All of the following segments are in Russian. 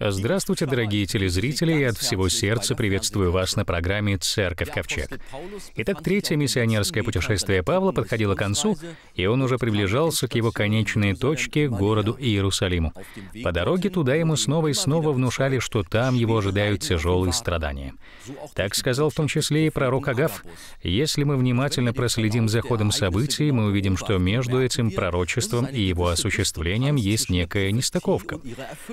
Здравствуйте, дорогие телезрители, и от всего сердца приветствую вас на программе «Церковь Ковчег». Итак, третье миссионерское путешествие Павла подходило к концу, и он уже приближался к его конечной точке, городу Иерусалиму. По дороге туда ему снова и снова внушали, что там его ожидают тяжелые страдания. Так сказал в том числе и пророк Агав. Если мы внимательно проследим за ходом событий, мы увидим, что между этим пророчеством и его осуществлением есть некая нестыковка.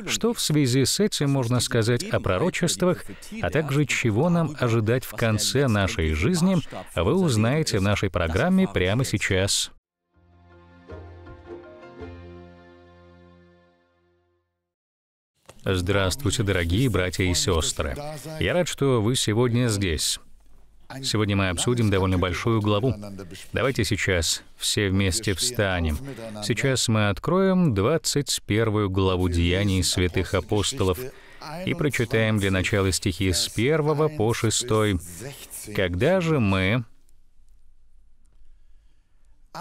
Что в связи с с этим можно сказать о пророчествах, а также чего нам ожидать в конце нашей жизни, вы узнаете в нашей программе прямо сейчас. Здравствуйте, дорогие братья и сестры. Я рад, что вы сегодня здесь. Сегодня мы обсудим довольно большую главу. Давайте сейчас все вместе встанем. Сейчас мы откроем 21 главу Деяний святых апостолов и прочитаем для начала стихи с 1 по 6. «Когда же мы,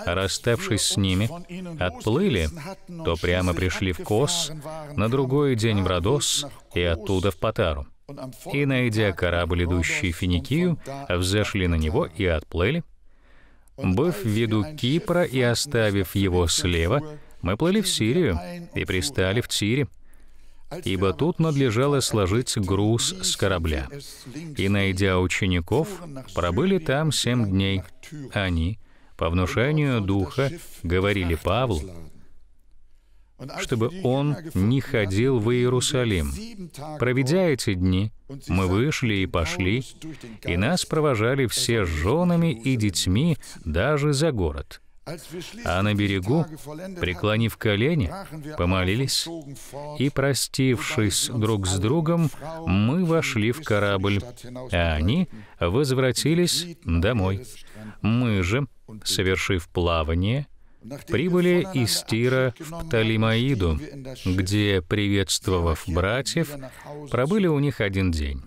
расставшись с ними, отплыли, то прямо пришли в Кос, на другой день в Родос и оттуда в Патару. И, найдя корабль, идущий в Финикию, взошли на него и отплыли. Быв в виду Кипра и оставив его слева, мы плыли в Сирию и пристали в Тире, ибо тут надлежало сложить груз с корабля. И, найдя учеников, пробыли там семь дней. Они, по внушению Духа, говорили Павлу, чтобы он не ходил в Иерусалим. Проведя эти дни, мы вышли и пошли, и нас провожали все с женами и детьми даже за город. А на берегу, преклонив колени, помолились, и, простившись друг с другом, мы вошли в корабль, а они возвратились домой. Мы же, совершив плавание, прибыли из Тира в Пталимаиду, где, приветствовав братьев, пробыли у них один день.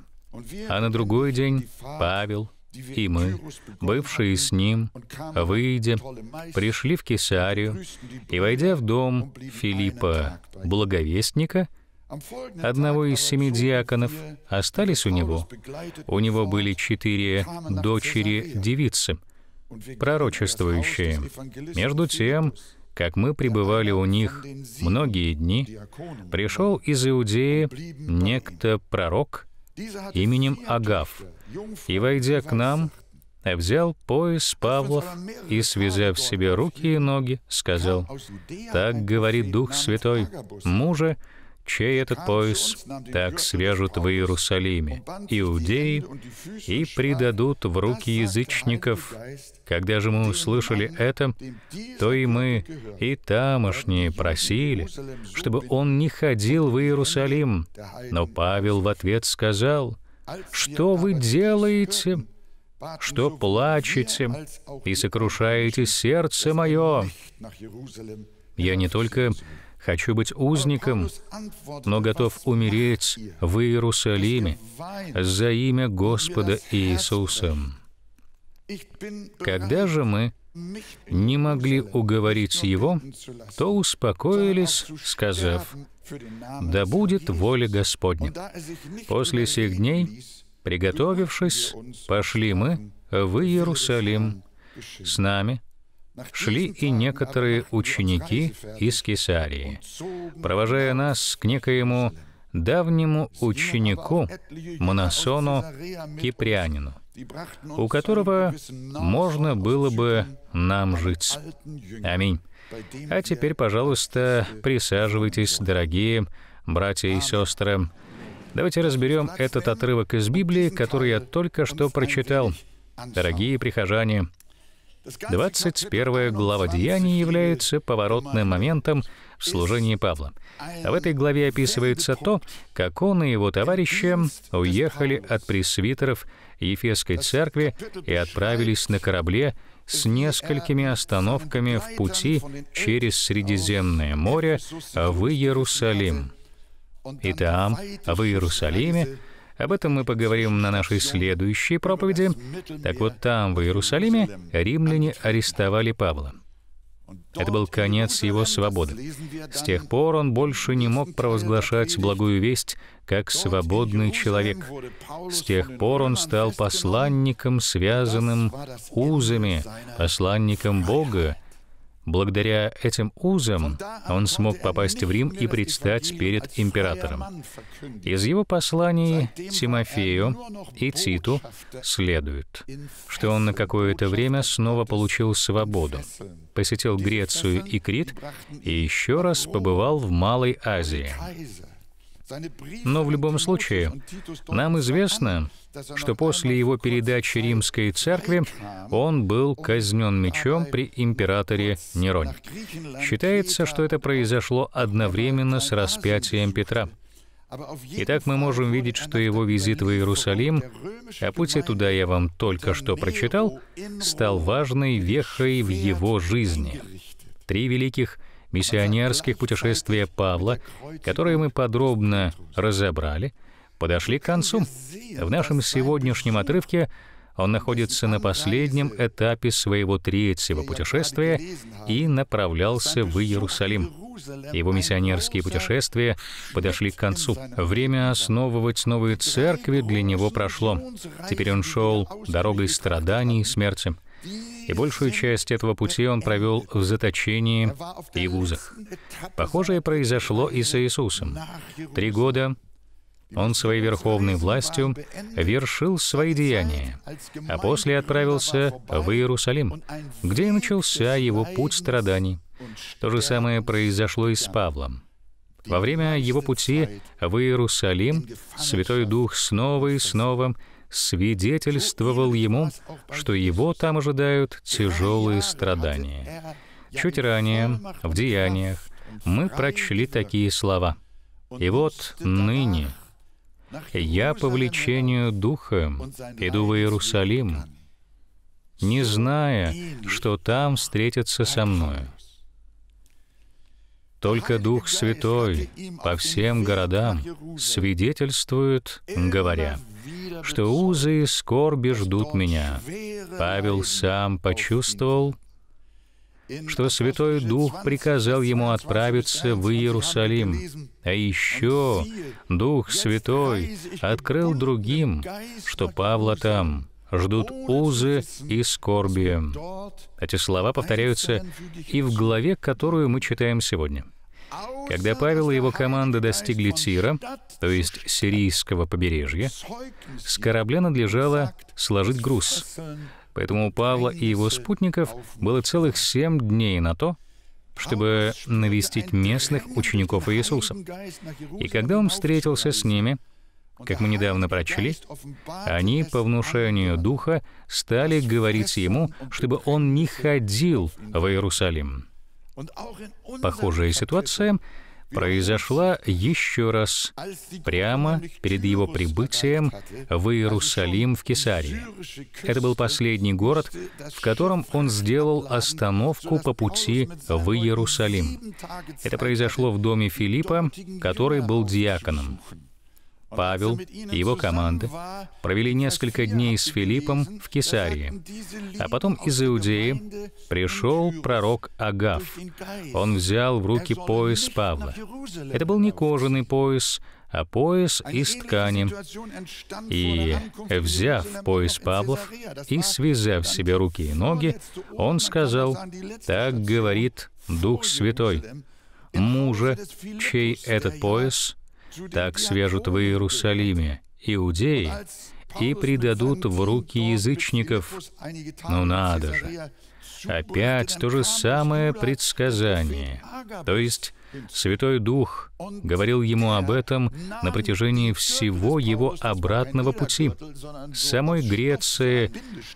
А на другой день Павел и мы, бывшие с ним, выйдя, пришли в Кесарию и, войдя в дом Филиппа Благовестника, одного из семи диаконов, остались у него. У него были четыре дочери-девицы — пророчествующие. Между тем, как мы пребывали у них многие дни, пришел из Иудеи некто пророк именем Агав, и, войдя к нам, взял пояс Павлов и, связав себе руки и ноги, сказал, «Так говорит Дух Святой, мужа, чей этот пояс так свяжут в Иерусалиме, иудеи, и предадут в руки язычников. Когда же мы услышали это, то и мы, и тамошние просили, чтобы он не ходил в Иерусалим. Но Павел в ответ сказал, «Что вы делаете?» что плачете и сокрушаете сердце мое. Я не только Хочу быть узником, но готов умереть в Иерусалиме за имя Господа Иисуса. Когда же мы не могли уговорить его, то успокоились, сказав, «Да будет воля Господня». После сих дней, приготовившись, пошли мы в Иерусалим. С нами шли и некоторые ученики из Кесарии, провожая нас к некоему давнему ученику Монасону Киприанину, у которого можно было бы нам жить. Аминь. А теперь, пожалуйста, присаживайтесь, дорогие братья и сестры. Давайте разберем этот отрывок из Библии, который я только что прочитал. Дорогие прихожане, 21 глава Деяний является поворотным моментом в служении Павла. А в этой главе описывается то, как он и его товарищи уехали от пресвитеров Ефесской церкви и отправились на корабле с несколькими остановками в пути через Средиземное море в Иерусалим. И там, в Иерусалиме, об этом мы поговорим на нашей следующей проповеди. Так вот там, в Иерусалиме, римляне арестовали Павла. Это был конец его свободы. С тех пор он больше не мог провозглашать благую весть как свободный человек. С тех пор он стал посланником, связанным узами, посланником Бога, Благодаря этим узам он смог попасть в Рим и предстать перед императором. Из его посланий Тимофею и Титу следует, что он на какое-то время снова получил свободу, посетил Грецию и Крит и еще раз побывал в Малой Азии. Но в любом случае, нам известно, что после его передачи римской церкви он был казнен мечом при императоре Нероне. Считается, что это произошло одновременно с распятием Петра. Итак, мы можем видеть, что его визит в Иерусалим, а пути туда я вам только что прочитал, стал важной вехой в его жизни. Три великих миссионерских путешествия Павла, которые мы подробно разобрали, подошли к концу. В нашем сегодняшнем отрывке он находится на последнем этапе своего третьего путешествия и направлялся в Иерусалим. Его миссионерские путешествия подошли к концу. Время основывать новые церкви для него прошло. Теперь он шел дорогой страданий и смерти и большую часть этого пути он провел в заточении и вузах. Похожее произошло и с Иисусом. Три года он своей верховной властью вершил свои деяния, а после отправился в Иерусалим, где и начался его путь страданий. То же самое произошло и с Павлом. Во время его пути в Иерусалим Святой Дух снова и снова свидетельствовал ему, что его там ожидают тяжелые страдания. Чуть ранее, в Деяниях, мы прочли такие слова. «И вот ныне я по влечению Духа иду в Иерусалим, не зная, что там встретятся со мною. Только Дух Святой по всем городам свидетельствует, говоря, что узы и скорби ждут меня. Павел сам почувствовал, что Святой Дух приказал ему отправиться в Иерусалим. А еще Дух Святой открыл другим, что Павла там ждут узы и скорби. Эти слова повторяются и в главе, которую мы читаем сегодня. Когда Павел и его команда достигли Тира, то есть сирийского побережья, с корабля надлежало сложить груз. Поэтому у Павла и его спутников было целых семь дней на то, чтобы навестить местных учеников Иисуса. И когда он встретился с ними, как мы недавно прочли, они по внушению Духа стали говорить ему, чтобы он не ходил в Иерусалим. Похожая ситуация произошла еще раз, прямо перед его прибытием в Иерусалим в Кесарии. Это был последний город, в котором он сделал остановку по пути в Иерусалим. Это произошло в доме Филиппа, который был диаконом. Павел и его команда провели несколько дней с Филиппом в Кесарии, а потом из Иудеи пришел пророк Агав. Он взял в руки пояс Павла. Это был не кожаный пояс, а пояс из ткани. И, взяв пояс Павлов и связав себе руки и ноги, он сказал, «Так говорит Дух Святой, мужа, чей этот пояс, так свяжут в Иерусалиме иудеи и предадут в руки язычников. Ну надо же! Опять то же самое предсказание. То есть Святой Дух говорил ему об этом на протяжении всего его обратного пути. С самой Греции,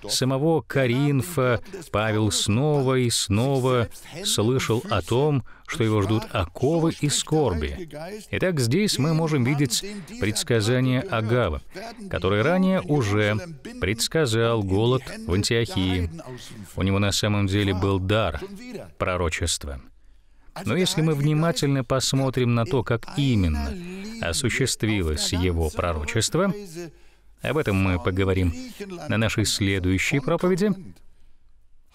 самого Каринфа Павел снова и снова слышал о том, что его ждут оковы и скорби. Итак, здесь мы можем видеть предсказание Агава, который ранее уже предсказал голод в Антиохии. У него на самом деле был дар пророчества. Но если мы внимательно посмотрим на то, как именно осуществилось его пророчество, об этом мы поговорим на нашей следующей проповеди,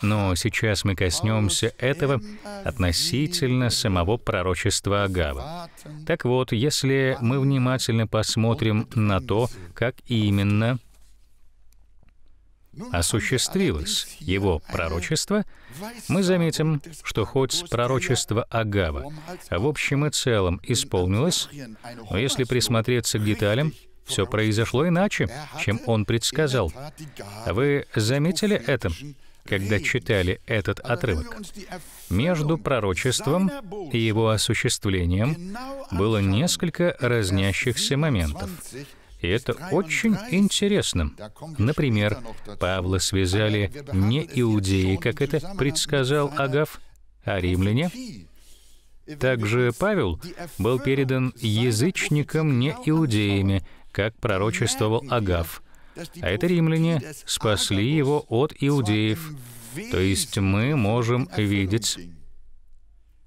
Но сейчас мы коснемся этого относительно самого пророчества Агава. Так вот, если мы внимательно посмотрим на то, как именно осуществилось его пророчество, мы заметим, что хоть пророчество Агава в общем и целом исполнилось, но если присмотреться к деталям, все произошло иначе, чем он предсказал. Вы заметили это, когда читали этот отрывок? Между пророчеством и его осуществлением было несколько разнящихся моментов. И это очень интересно. Например, Павла связали не иудеи, как это предсказал Агав, а римляне. Также Павел был передан язычникам не иудеями, как пророчествовал Агав. А это римляне спасли его от иудеев. То есть мы можем видеть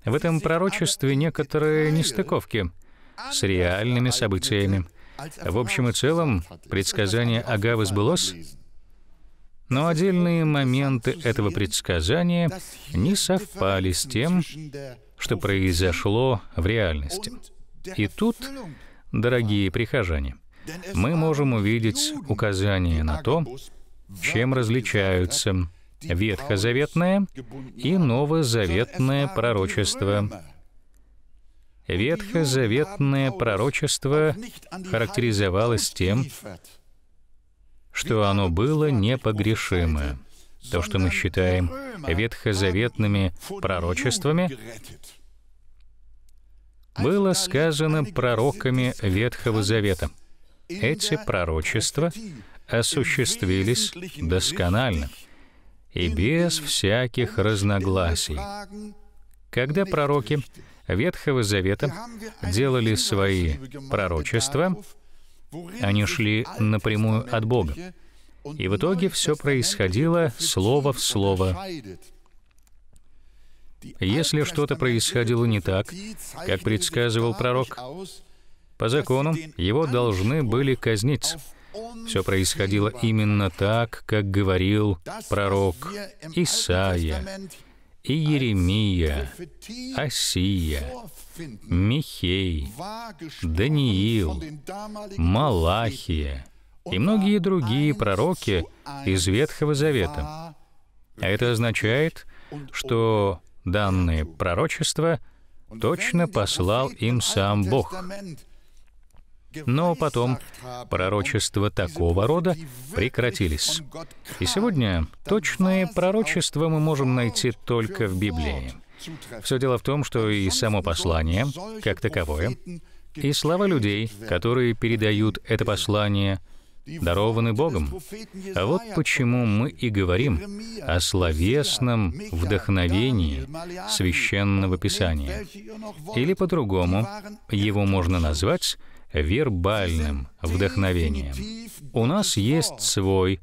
в этом пророчестве некоторые нестыковки с реальными событиями. В общем и целом, предсказание Агавы сбылось, но отдельные моменты этого предсказания не совпали с тем, что произошло в реальности. И тут, дорогие прихожане, мы можем увидеть указание на то, чем различаются ветхозаветное и новозаветное пророчество Ветхозаветное пророчество характеризовалось тем, что оно было непогрешимое. То, что мы считаем ветхозаветными пророчествами, было сказано пророками Ветхого Завета. Эти пророчества осуществились досконально и без всяких разногласий. Когда пророки Ветхого Завета делали свои пророчества, они шли напрямую от Бога. И в итоге все происходило слово в слово. Если что-то происходило не так, как предсказывал пророк, по закону его должны были казнить. Все происходило именно так, как говорил пророк Исаия и Еремия, Осия, Михей, Даниил, Малахия и многие другие пророки из Ветхого Завета. А это означает, что данное пророчество точно послал им сам Бог. Но потом пророчества такого рода прекратились. И сегодня точные пророчества мы можем найти только в Библии. Все дело в том, что и само послание, как таковое, и слова людей, которые передают это послание, дарованы Богом. А вот почему мы и говорим о словесном вдохновении священного Писания. Или по-другому, его можно назвать вербальным вдохновением. У нас есть свой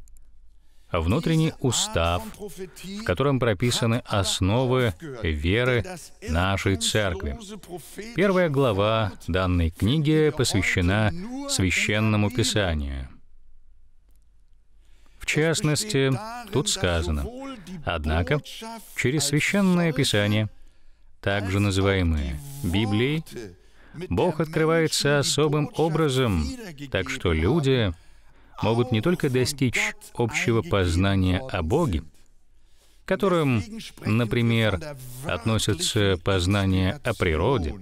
внутренний устав, в котором прописаны основы веры нашей церкви. Первая глава данной книги посвящена священному писанию. В частности, тут сказано, однако, через священное писание, также называемое Библией, Бог открывается особым образом, так что люди могут не только достичь общего познания о Боге, которым, например, относятся познания о природе,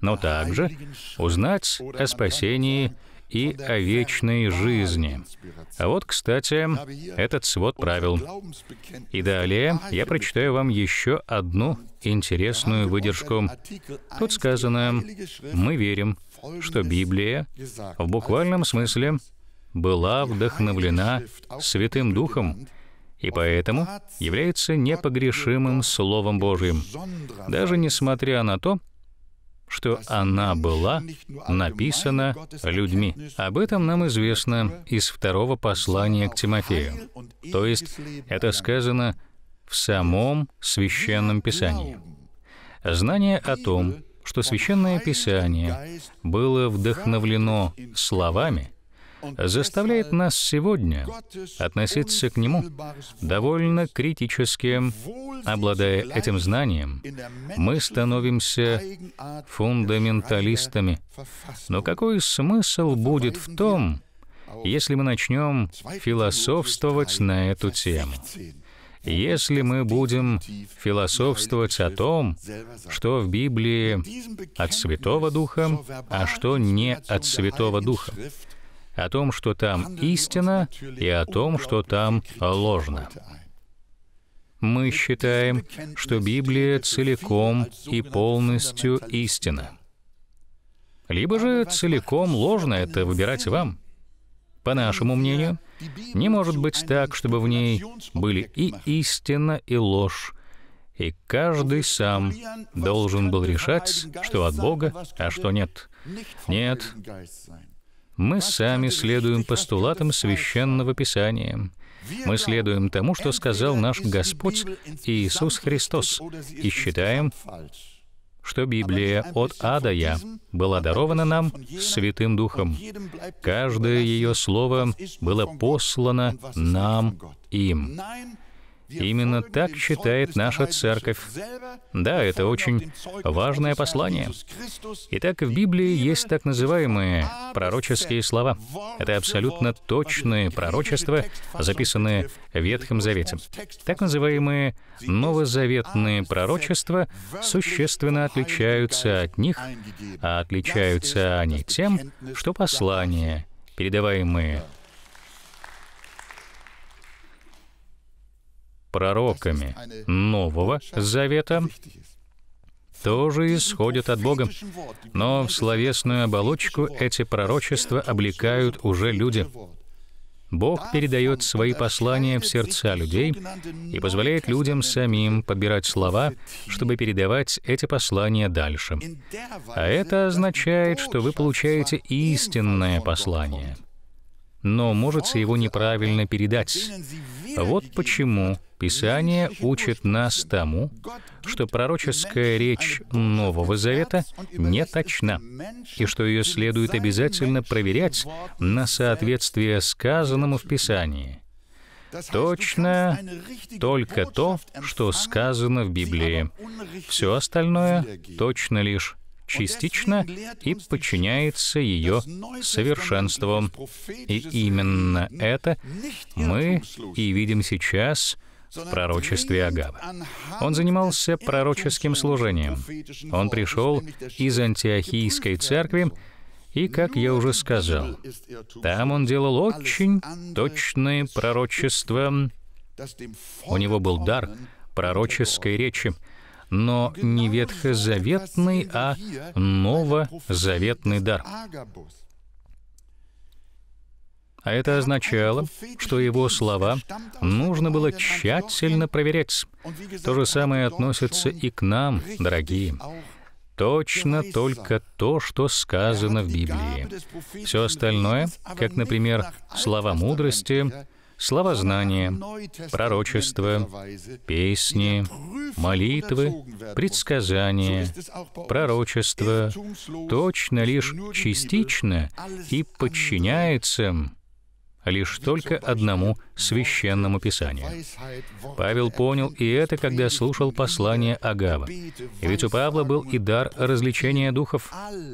но также узнать о спасении и о вечной жизни. А вот, кстати, этот свод правил. И далее я прочитаю вам еще одну интересную выдержку. Тут сказано, мы верим, что Библия в буквальном смысле была вдохновлена Святым Духом, и поэтому является непогрешимым Словом Божьим, даже несмотря на то, что она была написана людьми. Об этом нам известно из второго послания к Тимофею. То есть это сказано в самом Священном Писании. Знание о том, что Священное Писание было вдохновлено словами, заставляет нас сегодня относиться к нему довольно критически. Обладая этим знанием, мы становимся фундаменталистами. Но какой смысл будет в том, если мы начнем философствовать на эту тему? Если мы будем философствовать о том, что в Библии от Святого Духа, а что не от Святого Духа, о том, что там истина, и о том, что там ложно. Мы считаем, что Библия целиком и полностью истина. Либо же целиком ложно, это выбирать вам. По нашему мнению, не может быть так, чтобы в ней были и истина, и ложь, и каждый сам должен был решать, что от Бога, а что нет. Нет. Мы сами следуем постулатам священного Писания. Мы следуем тому, что сказал наш Господь Иисус Христос, и считаем, что Библия от А до Я была дарована нам Святым Духом. Каждое ее слово было послано нам им. Именно так считает наша церковь. Да, это очень важное послание. Итак, в Библии есть так называемые пророческие слова. Это абсолютно точные пророчества, записанные в Ветхом Завете. Так называемые новозаветные пророчества существенно отличаются от них, а отличаются они тем, что послания, передаваемые пророками Нового Завета тоже исходят от Бога. Но в словесную оболочку эти пророчества облекают уже люди. Бог передает свои послания в сердца людей и позволяет людям самим подбирать слова, чтобы передавать эти послания дальше. А это означает, что вы получаете истинное послание, но можете его неправильно передать. Вот почему Писание учит нас тому, что пророческая речь Нового Завета не точна, и что ее следует обязательно проверять на соответствие сказанному в Писании. Точно только то, что сказано в Библии. Все остальное точно лишь частично и подчиняется ее совершенству. И именно это мы и видим сейчас в пророчестве Агава. Он занимался пророческим служением. Он пришел из антиохийской церкви, и, как я уже сказал, там он делал очень точные пророчества. У него был дар пророческой речи, но не ветхозаветный, а новозаветный дар. А это означало, что его слова нужно было тщательно проверять. То же самое относится и к нам, дорогие. Точно только то, что сказано в Библии. Все остальное, как, например, слова мудрости, слова знания, пророчества, песни, молитвы, предсказания, пророчества, точно лишь частично и подчиняется лишь только одному священному писанию. Павел понял и это, когда слушал послание Агава. Ведь у Павла был и дар развлечения духов.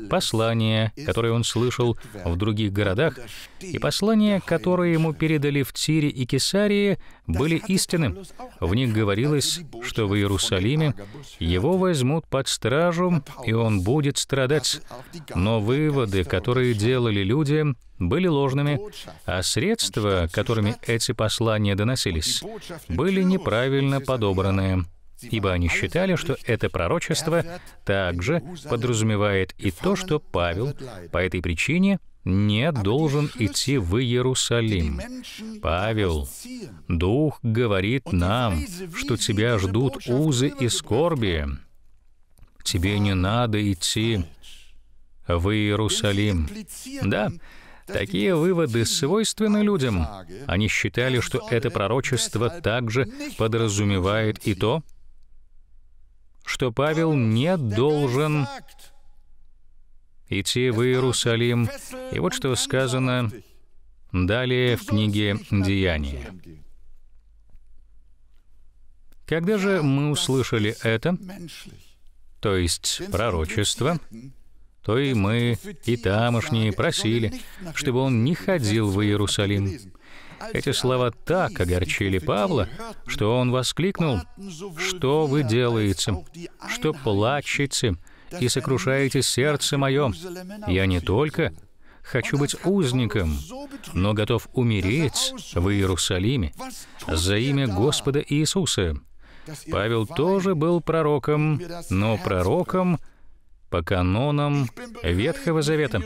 Послания, которые он слышал в других городах, и послания, которые ему передали в Тире и Кесарии, были истинны. В них говорилось, что в Иерусалиме его возьмут под стражу, и он будет страдать. Но выводы, которые делали люди, были ложными, а средства, которыми эти послания доносились, были неправильно подобраны, ибо они считали, что это пророчество также подразумевает и то, что Павел по этой причине не должен идти в Иерусалим. Павел, Дух говорит нам, что тебя ждут узы и скорби. Тебе не надо идти в Иерусалим. Да, Такие выводы свойственны людям. Они считали, что это пророчество также подразумевает и то, что Павел не должен идти в Иерусалим. И вот что сказано Далее в книге «Деяния». Когда же мы услышали это, то есть пророчество, то и мы, и тамошние просили, чтобы он не ходил в Иерусалим. Эти слова так огорчили Павла, что он воскликнул, «Что вы делаете? Что плачете и сокрушаете сердце мое? Я не только хочу быть узником, но готов умереть в Иерусалиме за имя Господа Иисуса». Павел тоже был пророком, но пророком по канонам Ветхого Завета.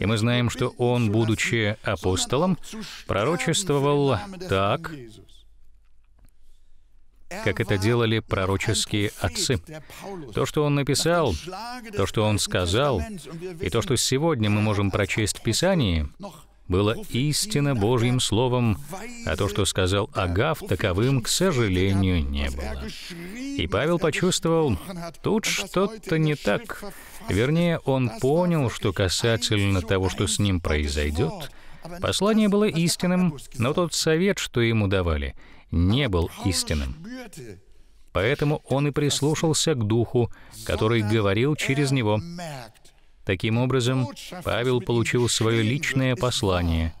И мы знаем, что он, будучи апостолом, пророчествовал так, как это делали пророческие отцы. То, что он написал, то, что он сказал, и то, что сегодня мы можем прочесть в Писании, было истинно Божьим Словом, а то, что сказал Агав, таковым, к сожалению, не было. И Павел почувствовал, тут что-то не так. Вернее, он понял, что касательно того, что с ним произойдет, послание было истинным, но тот совет, что ему давали, не был истинным. Поэтому он и прислушался к Духу, который говорил через него. Таким образом, Павел получил свое личное послание,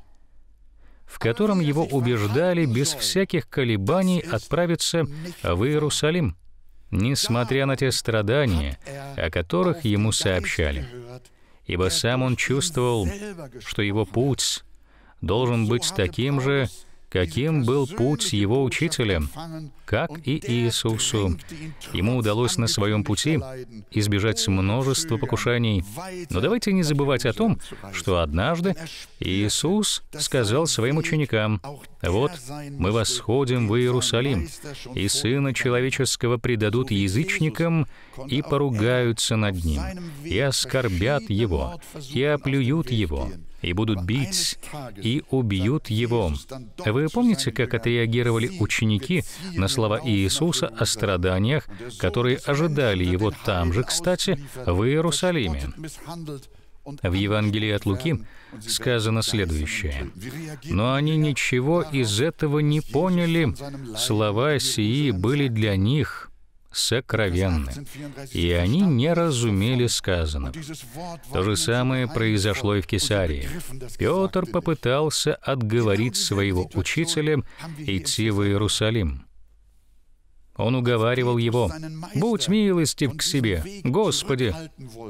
в котором его убеждали без всяких колебаний отправиться в Иерусалим, несмотря на те страдания, о которых ему сообщали. Ибо сам он чувствовал, что его путь должен быть таким же, каким был путь его учителя, как и Иисусу. Ему удалось на своем пути избежать множества покушений. Но давайте не забывать о том, что однажды Иисус сказал своим ученикам, «Вот мы восходим в Иерусалим, и Сына Человеческого предадут язычникам и поругаются над Ним, и оскорбят Его, и оплюют Его, и будут бить, и убьют его. Вы помните, как отреагировали ученики на слова Иисуса о страданиях, которые ожидали его там же, кстати, в Иерусалиме? В Евангелии от Луки сказано следующее. «Но они ничего из этого не поняли. Слова сии были для них, сокровенны, и они не разумели сказанного. То же самое произошло и в Кесарии. Петр попытался отговорить своего учителя идти в Иерусалим. Он уговаривал его, «Будь милостив к себе, Господи,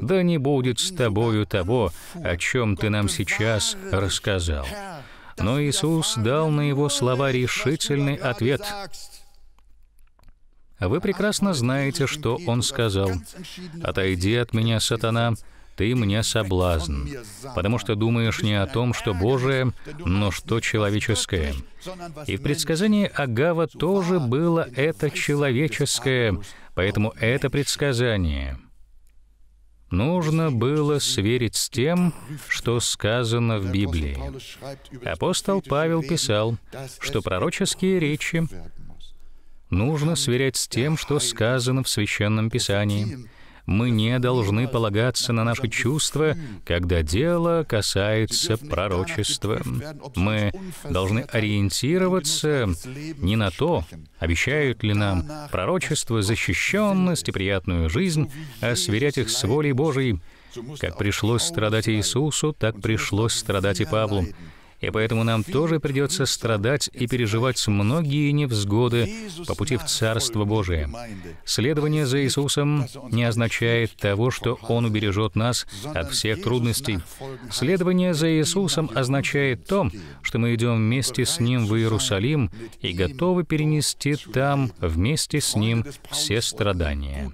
да не будет с тобою того, о чем ты нам сейчас рассказал». Но Иисус дал на его слова решительный ответ — вы прекрасно знаете, что он сказал. «Отойди от меня, сатана, ты мне соблазн, потому что думаешь не о том, что Божие, но что человеческое». И в предсказании Агава тоже было это человеческое, поэтому это предсказание нужно было сверить с тем, что сказано в Библии. Апостол Павел писал, что пророческие речи нужно сверять с тем, что сказано в Священном Писании. Мы не должны полагаться на наши чувства, когда дело касается пророчества. Мы должны ориентироваться не на то, обещают ли нам пророчество защищенность и приятную жизнь, а сверять их с волей Божией. Как пришлось страдать Иисусу, так пришлось страдать и Павлу и поэтому нам тоже придется страдать и переживать многие невзгоды по пути в Царство Божие. Следование за Иисусом не означает того, что Он убережет нас от всех трудностей. Следование за Иисусом означает то, что мы идем вместе с Ним в Иерусалим и готовы перенести там вместе с Ним все страдания.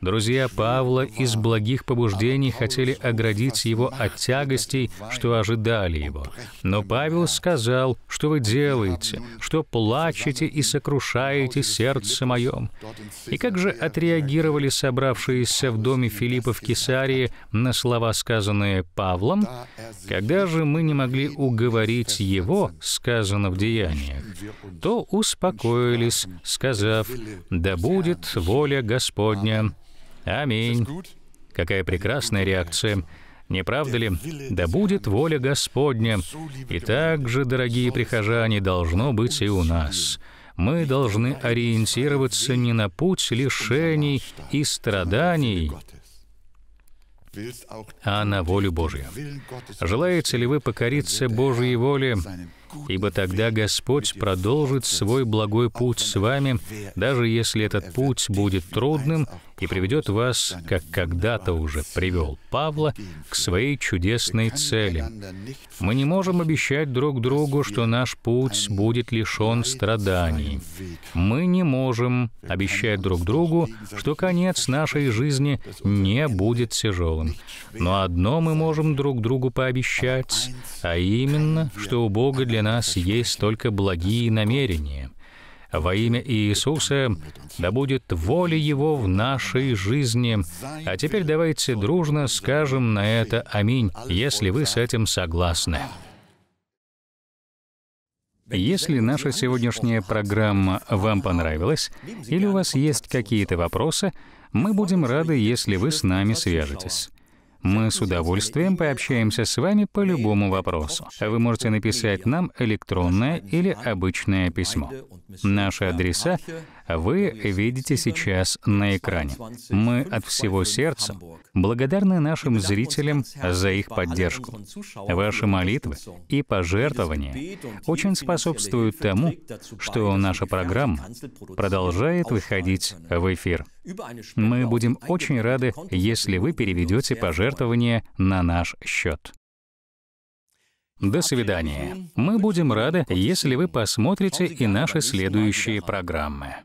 Друзья Павла из благих побуждений хотели оградить его от тягостей, что ожидали его. Но Павел сказал, что вы делаете, что плачете и сокрушаете сердце моем. И как же отреагировали собравшиеся в доме Филиппа в Кесарии на слова, сказанные Павлом? Когда же мы не могли уговорить его, сказано в Деяниях, то успокоились, сказав, «Да будет воля Господня». Аминь. Какая прекрасная реакция. Не правда ли? Да будет воля Господня. И так же, дорогие прихожане, должно быть и у нас. Мы должны ориентироваться не на путь лишений и страданий, а на волю Божью. Желаете ли вы покориться Божьей воле? Ибо тогда Господь продолжит свой благой путь с вами, даже если этот путь будет трудным и приведет вас, как когда-то уже привел Павла, к своей чудесной цели. Мы не можем обещать друг другу, что наш путь будет лишен страданий. Мы не можем обещать друг другу, что конец нашей жизни не будет тяжелым. Но одно мы можем друг другу пообещать, а именно, что у Бога для нас есть только благие намерения — во имя Иисуса, да будет воля Его в нашей жизни. А теперь давайте дружно скажем на это «Аминь», если вы с этим согласны. Если наша сегодняшняя программа вам понравилась, или у вас есть какие-то вопросы, мы будем рады, если вы с нами свяжетесь. Мы с удовольствием пообщаемся с вами по любому вопросу. Вы можете написать нам электронное или обычное письмо. Наши адреса вы видите сейчас на экране. Мы от всего сердца благодарны нашим зрителям за их поддержку. Ваши молитвы и пожертвования очень способствуют тому, что наша программа продолжает выходить в эфир. Мы будем очень рады, если вы переведете пожертвования на наш счет. До свидания. Мы будем рады, если вы посмотрите и наши следующие программы.